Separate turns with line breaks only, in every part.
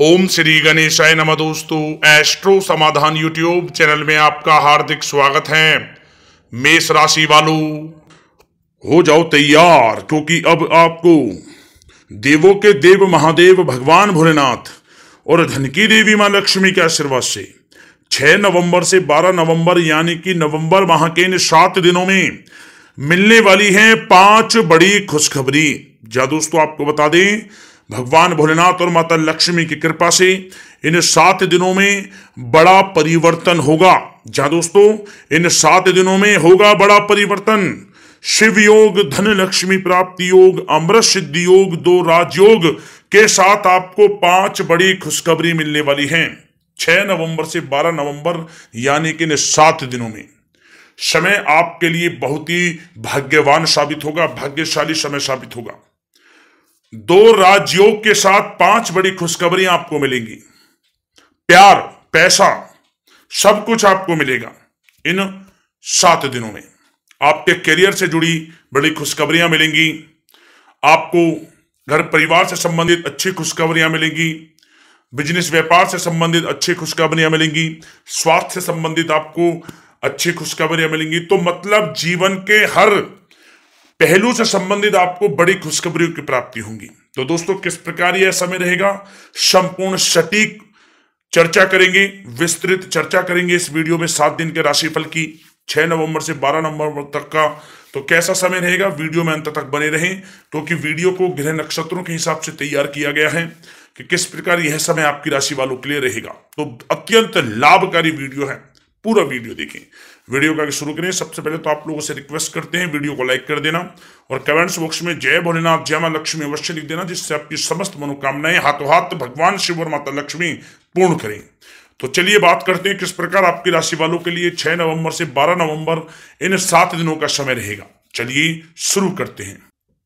ओम श्री गणेशाय नमः दोस्तों एस्ट्रो समाधान यूट्यूब चैनल में आपका हार्दिक स्वागत है। मेष राशि वालों, हो जाओ तैयार, क्योंकि अब आपको देवों के देव महादेव भगवान भोलेनाथ और धन की देवी माँ लक्ष्मी के आशीर्वाद से 6 नवंबर से 12 नवंबर, यानी कि नवंबर माह के इन सात दिनों में मिलने वाली है पाँच बड़ी खुशखबरी। जा दोस्तों, आपको बता दें भगवान भोलेनाथ और माता लक्ष्मी की कृपा से इन सात दिनों में बड़ा परिवर्तन होगा। जा दोस्तों, इन सात दिनों में होगा बड़ा परिवर्तन। शिव योग, धन लक्ष्मी प्राप्ति योग, अमृत सिद्धि योग, दो राजयोग के साथ आपको पाँच बड़ी खुशखबरी मिलने वाली है। छह नवंबर से बारह नवंबर, यानी कि इन सात दिनों में। समय आपके लिए बहुत ही भाग्यवान साबित होगा, भाग्यशाली समय साबित होगा। दो राजयोग के साथ पाँच बड़ी खुशखबरियाँ आपको मिलेंगी। प्यार, पैसा, सब कुछ आपको मिलेगा इन सात दिनों में। आपके करियर से जुड़ी बड़ी खुशखबरियाँ मिलेंगी। आपको घर परिवार से संबंधित अच्छी खुशखबरियाँ मिलेंगी। बिज़नेस व्यापार से संबंधित अच्छी खुशखबरियाँ मिलेंगी। स्वास्थ्य से संबंधित आपको अच्छी खुशखबरियाँ मिलेंगी। तो मतलब जीवन के हर पहलू से संबंधित आपको बड़ी खुशखबरियों की प्राप्ति होंगी। तो दोस्तों, किस प्रकार यह समय रहेगा? संपूर्ण सटीक चर्चा करेंगे, विस्तृत चर्चा करेंगे इस वीडियो में सात दिन के राशिफल की, छह नवंबर से बारह नवंबर तक का। तो कैसा समय रहेगा? वीडियो में अंत तक बने रहें, क्योंकि तो वीडियो को गृह नक्षत्रों के हिसाब से तैयार किया गया है कि किस प्रकार यह समय आपकी राशि वालों के लिए रहेगा। तो अत्यंत लाभकारी वीडियो है। पूरा वीडियो देखें। वीडियो का शुरू करें। सबसे पहले तो आप लोगों से रिक्वेस्ट करते हैं, वीडियो को लाइक कर देना और कमेंट्स बॉक्स में जय भोलेनाथ, जय माँ लक्ष्मी अवश्य लिख देना, जिससे आपकी समस्त मनोकामनाएँ हाथों हाथ भगवान शिव और माता लक्ष्मी पूर्ण करें। तो चलिए बात करते हैं, किस प्रकार आपकी राशि वालों के लिए छह नवंबर से बारह नवंबर इन सात दिनों का समय रहेगा। चलिए शुरू करते हैं।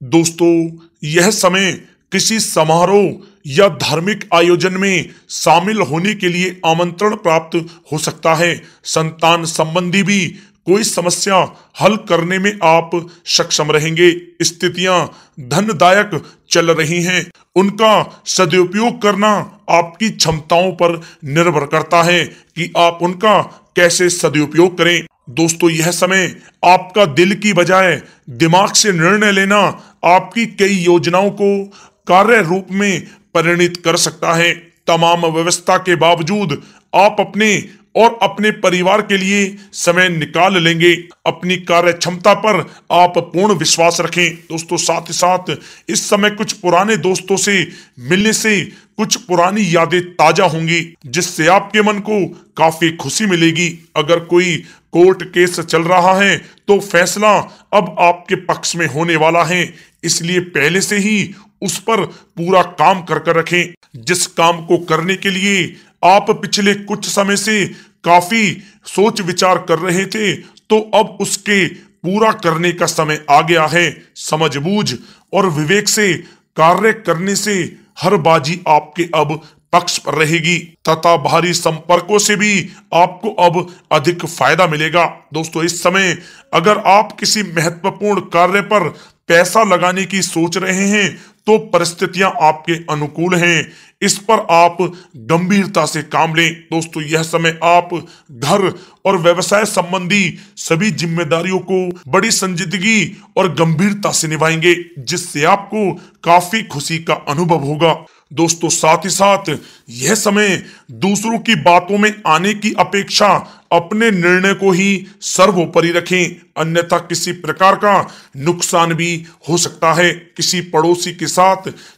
दोस्तों, यह समय किसी समारोह या धार्मिक आयोजन में शामिल होने के लिए आमंत्रण प्राप्त हो सकता है। संतान संबंधी भी कोई समस्या हल करने में आप सक्षम रहेंगे। स्थितियाँ धनदायक चल रही हैं। उनका सदुपयोग करना आपकी क्षमताओं पर निर्भर करता है कि आप उनका कैसे सदुपयोग करें। दोस्तों, यह समय आपका दिल की बजाय दिमाग से निर्णय लेना आपकी कई योजनाओं को कार्य रूप में परिणित कर सकता है। तमाम व्यवस्था के बावजूद आप अपने और अपने परिवार के लिए समय निकाल लेंगे। अपनी कार्य क्षमता पर आप पूर्ण विश्वास रखें। दोस्तों, साथ ही साथ इस समय कुछ पुराने दोस्तों से मिलने से कुछ पुरानी यादें ताज़ा होंगी, जिससे आपके मन को काफ़ी खुशी मिलेगी। अगर कोई कोर्ट केस चल रहा है तो फैसला अब आपके पक्ष में होने वाला है। इसलिए पहले से ही उस पर पूरा काम कर कर रखें। जिस काम को करने के लिए आप पिछले कुछ समय से काफ़ी सोच विचार कर रहे थे तो अब उसके पूरा करने का समय आ गया है। समझबूझ और विवेक से कार्य करने से हर बाजी आपके अब पक्ष पर रहेगी। तथा बाहरी संपर्कों से भी आपको अब अधिक फ़ायदा मिलेगा। दोस्तों, इस समय अगर आप किसी महत्वपूर्ण कार्य पर पैसा लगाने की सोच रहे हैं तो परिस्थितियाँ आपके अनुकूल हैं। इस पर आप गंभीरता से काम लें। दोस्तों, यह समय आप घर और व्यवसाय संबंधी सभी जिम्मेदारियों को बड़ी संजीदगी और गंभीरता से निभाएँगे, जिससे आपको काफ़ी खुशी का अनुभव होगा। दोस्तों, साथ ही साथ यह समय दूसरों की बातों में आने की अपेक्षा अपने निर्णय को ही सर्वोपरि रखें। अन्यथा किसी प्रकार का नुकसान भी हो सकता है। किसी पड़ोसी के साथ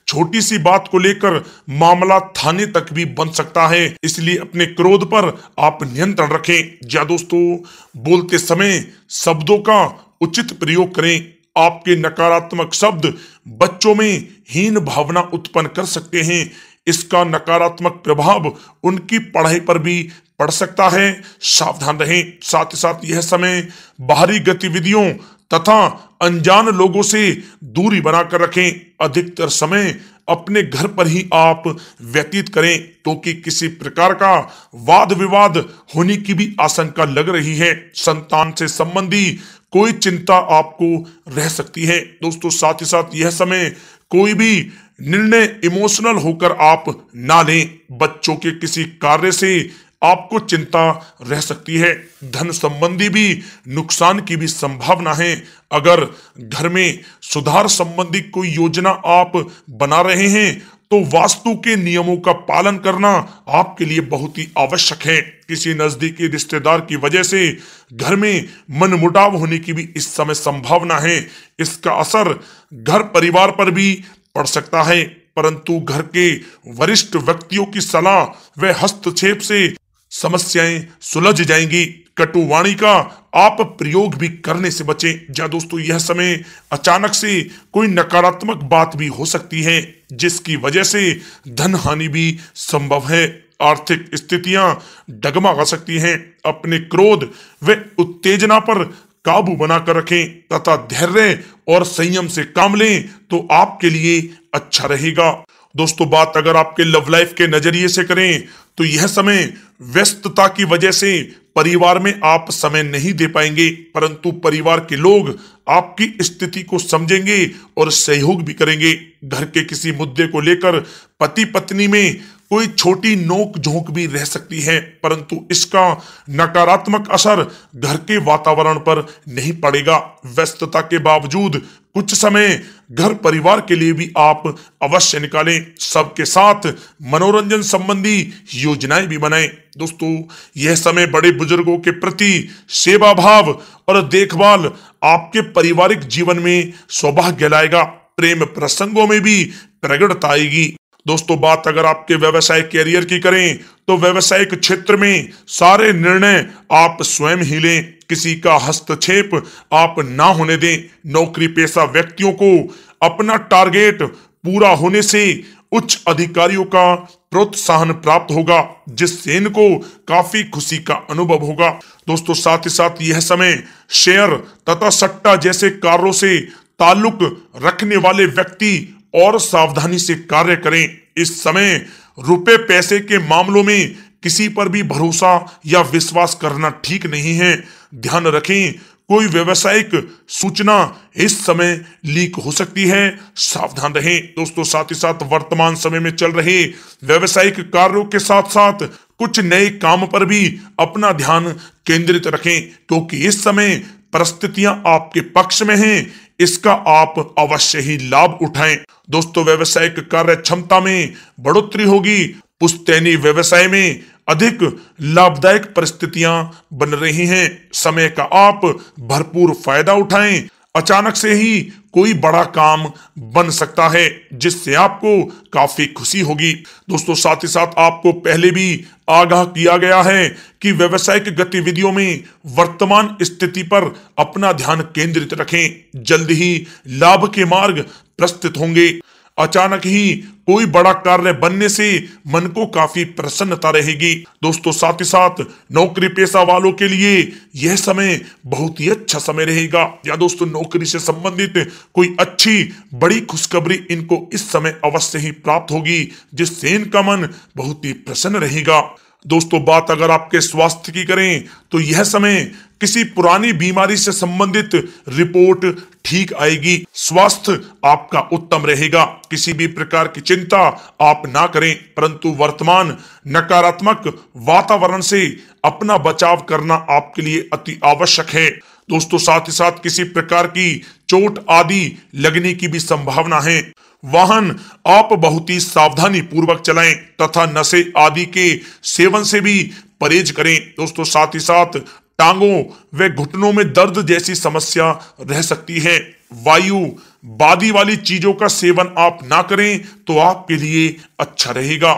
छोटी सी बात को लेकर मामला थाने तक भी बन सकता है। इसलिए अपने क्रोध पर आप नियंत्रण रखें। या दोस्तों, बोलते समय शब्दों का उचित प्रयोग करें। आपके नकारात्मक शब्द बच्चों में हीन भावना उत्पन्न कर सकते हैं। इसका नकारात्मक प्रभाव उनकी पढ़ाई पर भी पड़ सकता है। सावधान रहें। साथ ही साथ यह समय बाहरी गतिविधियों तथा अनजान लोगों से दूरी बनाकर रखें। अधिकतर समय अपने घर पर ही आप व्यतीत करें, क्योंकि तो किसी प्रकार का वाद विवाद होने की भी आशंका लग रही है। संतान से संबंधी कोई चिंता आपको रह सकती है। दोस्तों, साथ ही साथ यह समय कोई भी निर्णय इमोशनल होकर आप ना लें। बच्चों के किसी कार्य से आपको चिंता रह सकती है। धन संबंधी भी नुकसान की भी संभावना है। अगर घर में सुधार संबंधी कोई योजना आप बना रहे हैं तो वास्तु के नियमों का पालन करना आपके लिए बहुत ही आवश्यक है। किसी नजदीकी रिश्तेदार की वजह से घर में मनमुटाव होने की भी इस समय संभावना है। इसका असर घर परिवार पर भी पड़ सकता है, परंतु घर के वरिष्ठ व्यक्तियों की सलाह व हस्तक्षेप से समस्याएँ सुलझ जाएँगी। कटुवाणी का आप प्रयोग भी करने से बचें। जा दोस्तों, यह समय अचानक से कोई नकारात्मक बात भी हो सकती है, जिसकी वजह से धन हानि भी संभव है। आर्थिक स्थितियाँ डगमगा सकती हैं। अपने क्रोध व उत्तेजना पर काबू बनाकर रखें, तथा धैर्य और संयम से काम लें तो आपके लिए अच्छा रहेगा। दोस्तों, बात अगर आपके लव लाइफ के नज़रिए से करें तो यह समय व्यस्तता की वजह से परिवार में आप समय नहीं दे पाएँगे, परंतु परिवार के लोग आपकी स्थिति को समझेंगे और सहयोग भी करेंगे। घर के किसी मुद्दे को लेकर पति पत्नी में कोई छोटी नोक झोंक भी रह सकती है, परंतु इसका नकारात्मक असर घर के वातावरण पर नहीं पड़ेगा। व्यस्तता के बावजूद कुछ समय घर परिवार के लिए भी आप अवश्य निकालें। सबके साथ मनोरंजन संबंधी योजनाएँ भी बनाएँ। दोस्तों, यह समय बड़े बुज़ुर्गों के प्रति सेवा भाव और देखभाल आपके पारिवारिक जीवन में सौभाग्य लाएगा। प्रेम प्रसंगों में भी प्रगड़ता आएगी। दोस्तों, बात अगर आपके व्यवसाय कैरियर की करें तो व्यवसायिक क्षेत्र में सारे निर्णय आप स्वयं ही लें। किसी का हस्तक्षेप आप ना होने दें। नौकरी पेशा व्यक्तियों को अपना टारगेट पूरा होने से उच्च अधिकारियों का प्रोत्साहन प्राप्त होगा जिससे इनको काफ़ी खुशी का अनुभव होगा। दोस्तों, साथ ही साथ यह समय शेयर तथा सट्टा जैसे कार्यों से ताल्लुक रखने वाले व्यक्ति और सावधानी से कार्य करें। इस समय रुपए पैसे के मामलों में किसी पर भी भरोसा या विश्वास करना ठीक नहीं है। ध्यान रखें कोई व्यवसायिक सूचना इस समय लीक हो सकती है। सावधान रहें। दोस्तों, साथ ही साथ वर्तमान समय में चल रहे व्यवसायिक कार्यों के साथ साथ कुछ नए काम पर भी अपना ध्यान केंद्रित रखें, क्योंकि तो इस समय परिस्थितियाँ आपके पक्ष में हैं। इसका आप अवश्य ही लाभ उठाएँ। दोस्तों, व्यवसायिक कार्य क्षमता में बढ़ोतरी होगी। पुस्तैनी व्यवसाय में अधिक लाभदायक परिस्थितियाँ बन रही हैं। समय का आप भरपूर फ़ायदा उठाएँ। अचानक से ही कोई बड़ा काम बन सकता है, जिससे आपको काफ़ी खुशी होगी। दोस्तों, साथ ही साथ आपको पहले भी आगाह किया गया है कि व्यवसायिक गतिविधियों में वर्तमान स्थिति पर अपना ध्यान केंद्रित रखें। जल्द ही लाभ के मार्ग प्रस्तुत होंगे। अचानक ही कोई बड़ा कार्य बनने से मन को काफ़ी प्रसन्नता रहेगी। दोस्तों, साथ ही साथ नौकरी पेशा वालों के लिए यह समय बहुत ही अच्छा समय रहेगा। या दोस्तों, नौकरी से संबंधित कोई अच्छी, बड़ी खुशखबरी इनको इस समय अवश्य ही प्राप्त होगी, जिससे इनका मन बहुत ही प्रसन्न रहेगा। दोस्तों, बात अगर आपके स्वास्थ्य की करें तो यह समय किसी पुरानी बीमारी से संबंधित रिपोर्ट ठीक आएगी, स्वास्थ्य आपका उत्तम रहेगा। किसी भी प्रकार की चिंता आप ना करें, परंतु वर्तमान नकारात्मक वातावरण से अपना बचाव करना आपके लिए अति आवश्यक है। दोस्तों, साथ ही साथ किसी प्रकार की चोट आदि लगने की भी संभावना है। वाहन आप बहुत ही सावधानी पूर्वक चलाएँ तथा नशे आदि के सेवन से भी परहेज करें। दोस्तों, साथ ही साथ टांगों व घुटनों में दर्द जैसी समस्या रह सकती है। वायु, बादी वाली चीज़ों का सेवन आप ना करें तो आपके लिए अच्छा रहेगा।